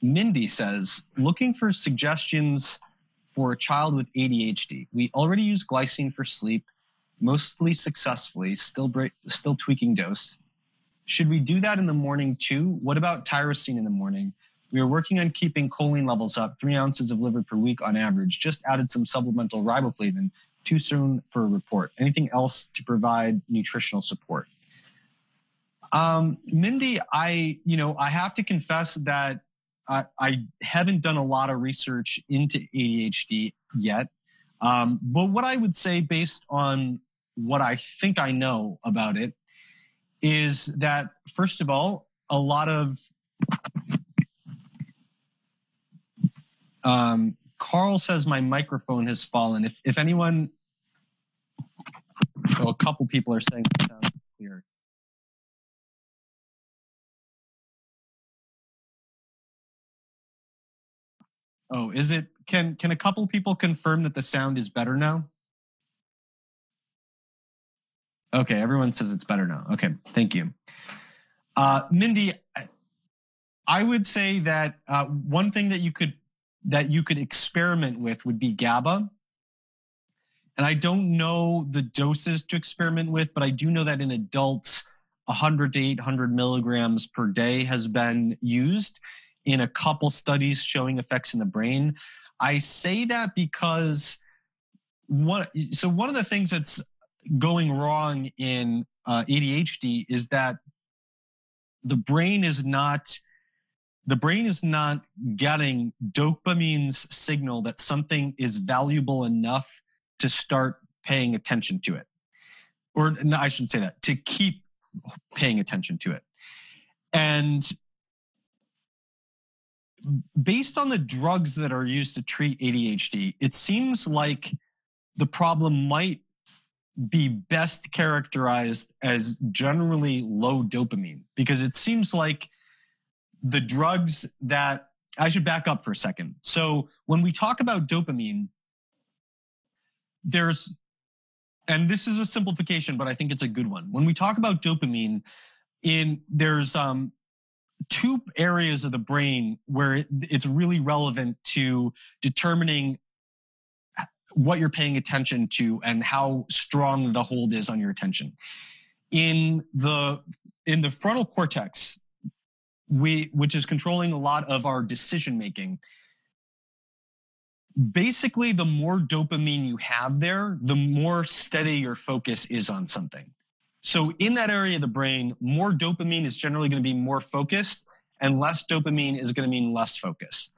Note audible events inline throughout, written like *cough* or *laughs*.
Mindy says, looking for suggestions for a child with ADHD. We already use glycine for sleep, mostly successfully, still, break, still tweaking dose. Should we do that in the morning too? What about tyrosine in the morning? We are working on keeping choline levels up, three ounces of liver per week on average. Just added some supplemental riboflavin. Too soon for a report. Anything else to provide nutritional support? Um, Mindy, I, you know, I have to confess that I, haven't done a lot of research into ADHD yet. Um, but what I would say, based on what I think I know about it, is that first of all, a lot of um, Carl says my microphone has fallen. If if anyone, so a couple people are saying Oh, is it? Can can a couple people confirm that the sound is better now? Okay, everyone says it's better now. Okay, thank you. Uh, Mindy, I would say that uh, one thing that you could that you could experiment with would be GABA. And I don't know the doses to experiment with, but I do know that in adults, 100 to 800 milligrams per day has been used in a couple studies showing effects in the brain. I say that because what so one of the things that's going wrong in uh, ADHD is that the brain is not the brain is not getting dopamine's signal that something is valuable enough to start paying attention to it or no, i shouldn't say that to keep paying attention to it and based on the drugs that are used to treat adhd it seems like the problem might be best characterized as generally low dopamine because it seems like the drugs that I should back up for a second. So when we talk about dopamine, there's, and this is a simplification, but I think it's a good one. When we talk about dopamine, in there's um, two areas of the brain where it's really relevant to determining what you're paying attention to and how strong the hold is on your attention. In the in the frontal cortex, we which is controlling a lot of our decision making. Basically, the more dopamine you have there, the more steady your focus is on something. So in that area of the brain, more dopamine is generally going to be more focused and less dopamine is going to mean less focus.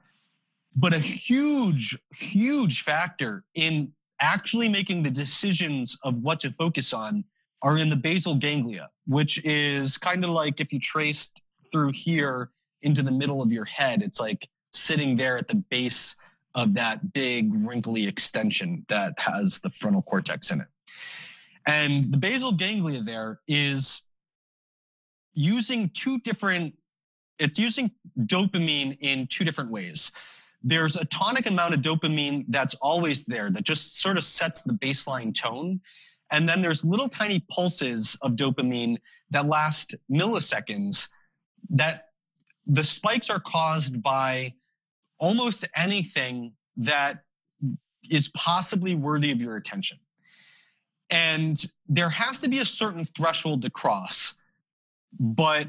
But a huge, huge factor in actually making the decisions of what to focus on are in the basal ganglia, which is kind of like if you traced through here into the middle of your head, it's like sitting there at the base of that big wrinkly extension that has the frontal cortex in it. And the basal ganglia there is using two different, it's using dopamine in two different ways there's a tonic amount of dopamine that's always there that just sort of sets the baseline tone. And then there's little tiny pulses of dopamine that last milliseconds that the spikes are caused by almost anything that is possibly worthy of your attention. And there has to be a certain threshold to cross. But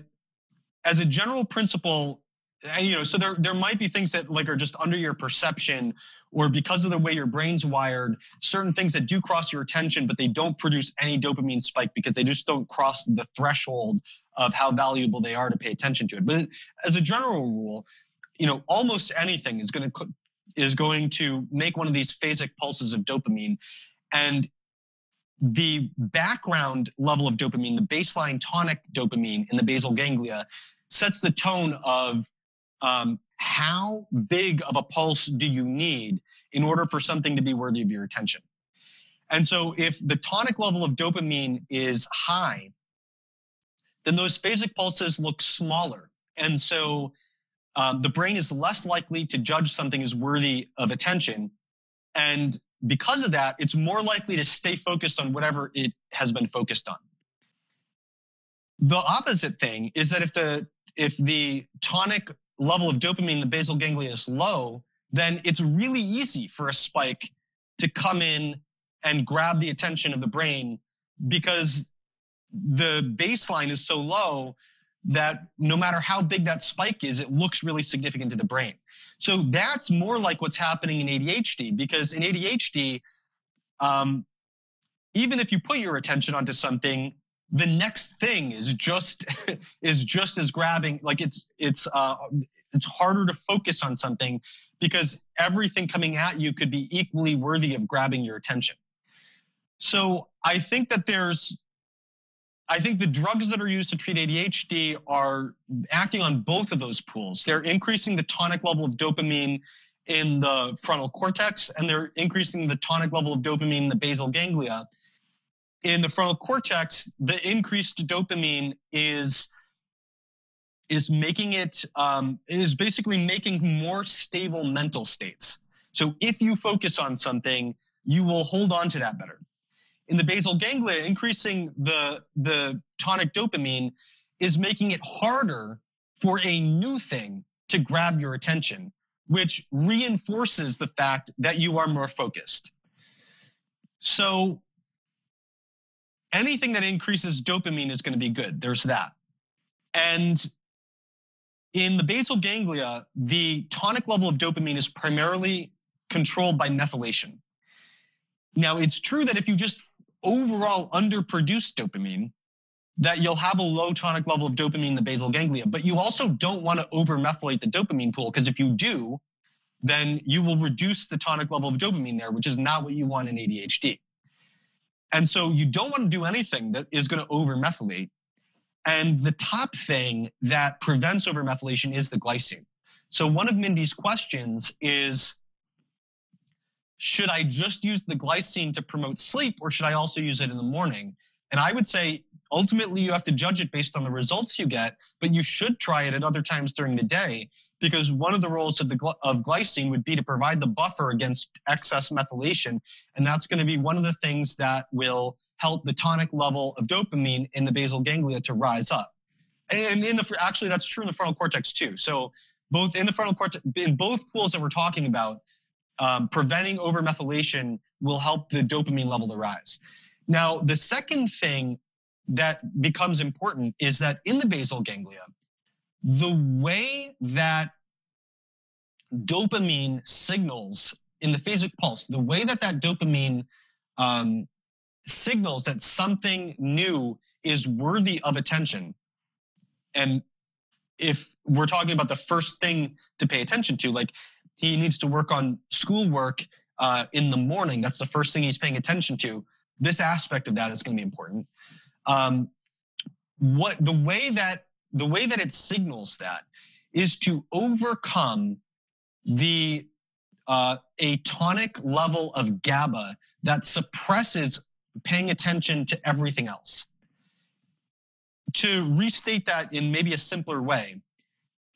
as a general principle, eh, you know, so there there might be things that like are just under your perception or because of the way your brain's wired, certain things that do cross your attention, but they don't produce any dopamine spike because they just don't cross the threshold of how valuable they are to pay attention to it. But as a general rule, you know, almost anything is going to is going to make one of these phasic pulses of dopamine, and the background level of dopamine, the baseline tonic dopamine in the basal ganglia, sets the tone of um, how big of a pulse do you need in order for something to be worthy of your attention? And so if the tonic level of dopamine is high, then those phasic pulses look smaller. And so um, the brain is less likely to judge something as worthy of attention. And because of that, it's more likely to stay focused on whatever it has been focused on. The opposite thing is that if the if the tonic level of dopamine in the basal ganglia is low, then it's really easy for a spike to come in and grab the attention of the brain because the baseline is so low that no matter how big that spike is, it looks really significant to the brain. So that's more like what's happening in ADHD because in ADHD, um, even if you put your attention onto something, the next thing is just *laughs* is just as grabbing. Like it's it's uh, it's harder to focus on something because everything coming at you could be equally worthy of grabbing your attention. So I think that there's I think the drugs that are used to treat ADHD are acting on both of those pools. They're increasing the tonic level of dopamine in the frontal cortex and they're increasing the tonic level of dopamine in the basal ganglia. In the frontal cortex, the increased dopamine is is making it um, is basically making more stable mental states. So if you focus on something, you will hold on to that better in the basal ganglia, increasing the, the tonic dopamine is making it harder for a new thing to grab your attention, which reinforces the fact that you are more focused. So anything that increases dopamine is going to be good. There's that. And in the basal ganglia, the tonic level of dopamine is primarily controlled by methylation. Now, it's true that if you just overall underproduce dopamine, that you'll have a low tonic level of dopamine in the basal ganglia. But you also don't want to overmethylate the dopamine pool because if you do, then you will reduce the tonic level of dopamine there, which is not what you want in ADHD. And so you don't want to do anything that is going to overmethylate. And the top thing that prevents overmethylation is the glycine. So one of Mindy's questions is should I just use the glycine to promote sleep or should I also use it in the morning? And I would say ultimately you have to judge it based on the results you get, but you should try it at other times during the day because one of the roles of the of glycine would be to provide the buffer against excess methylation and that's going to be one of the things that will help the tonic level of dopamine in the basal ganglia to rise up. And in the actually that's true in the frontal cortex too. So both in the frontal cortex in both pools that we're talking about um, preventing overmethylation will help the dopamine level to rise. Now, the second thing that becomes important is that in the basal ganglia, the way that dopamine signals in the phasic pulse, the way that that dopamine um, signals that something new is worthy of attention. And if we're talking about the first thing to pay attention to, like he needs to work on schoolwork uh, in the morning. That's the first thing he's paying attention to. This aspect of that is going to be important. Um, what the way that the way that it signals that is to overcome the uh, a tonic level of GABA that suppresses paying attention to everything else. To restate that in maybe a simpler way,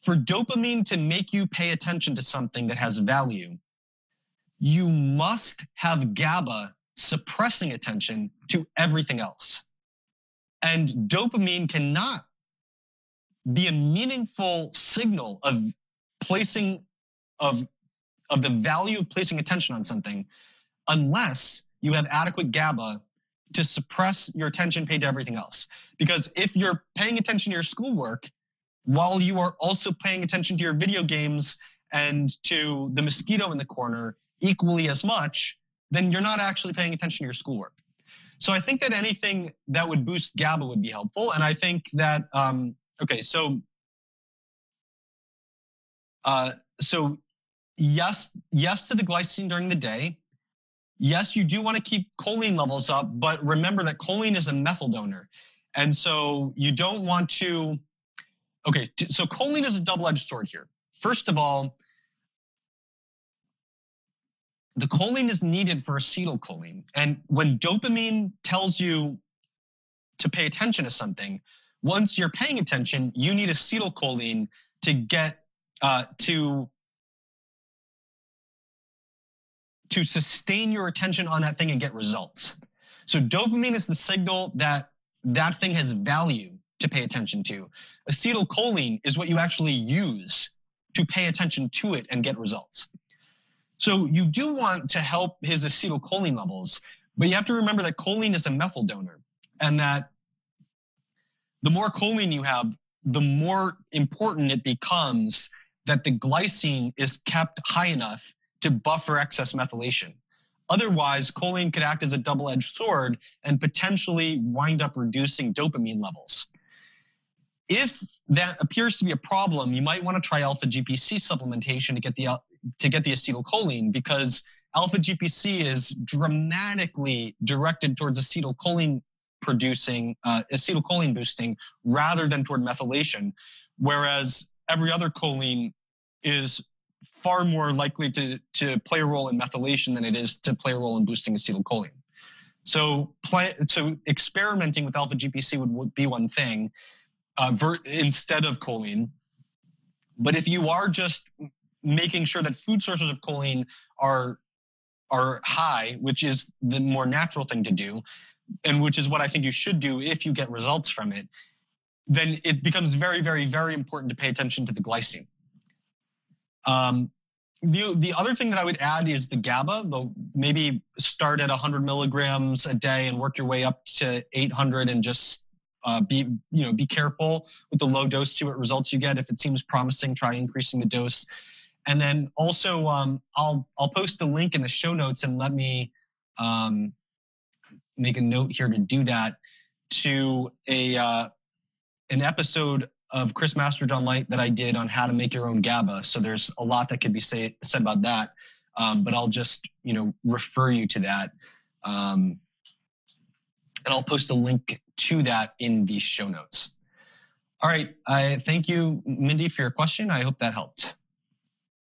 for dopamine to make you pay attention to something that has value, you must have GABA suppressing attention to everything else. And dopamine cannot be a meaningful signal of placing of of the value of placing attention on something unless you have adequate GABA to suppress your attention paid to everything else. Because if you're paying attention to your schoolwork while you are also paying attention to your video games and to the mosquito in the corner equally as much, then you're not actually paying attention to your schoolwork. So I think that anything that would boost GABA would be helpful. And I think that, um, okay, so, uh, so yes, yes to the glycine during the day. Yes, you do want to keep choline levels up, but remember that choline is a methyl donor. And so you don't want to Okay, so choline is a double-edged sword here. First of all, the choline is needed for acetylcholine. And when dopamine tells you to pay attention to something, once you're paying attention, you need acetylcholine to get uh, to to sustain your attention on that thing and get results. So dopamine is the signal that that thing has value to pay attention to. Acetylcholine is what you actually use to pay attention to it and get results. So you do want to help his acetylcholine levels, but you have to remember that choline is a methyl donor and that the more choline you have, the more important it becomes that the glycine is kept high enough to buffer excess methylation. Otherwise, choline could act as a double-edged sword and potentially wind up reducing dopamine levels. If that appears to be a problem, you might want to try alpha GPC supplementation to get the to get the acetylcholine because alpha GPC is dramatically directed towards acetylcholine producing uh, acetylcholine boosting rather than toward methylation, whereas every other choline is far more likely to, to play a role in methylation than it is to play a role in boosting acetylcholine. So, play, so experimenting with alpha GPC would, would be one thing uh, ver- instead of choline. But if you are just making sure that food sources of choline are are high, which is the more natural thing to do, and which is what I think you should do if you get results from it, then it becomes very, very, very important to pay attention to the glycine. Um, the, the other thing that I would add is the GABA. The, maybe start at 100 milligrams a day and work your way up to 800 and just uh, be you know be careful with the low dose. See what results you get. If it seems promising, try increasing the dose. And then also, um, I'll I'll post the link in the show notes and let me um, make a note here to do that to a uh, an episode of Chris Masterjohn Lite that I did on how to make your own GABA. So there's a lot that could be say, said about that, um, but I'll just you know refer you to that, um, and I'll post a link to that in the show notes. All right, I thank you, Mindy, for your question. I hope that helped.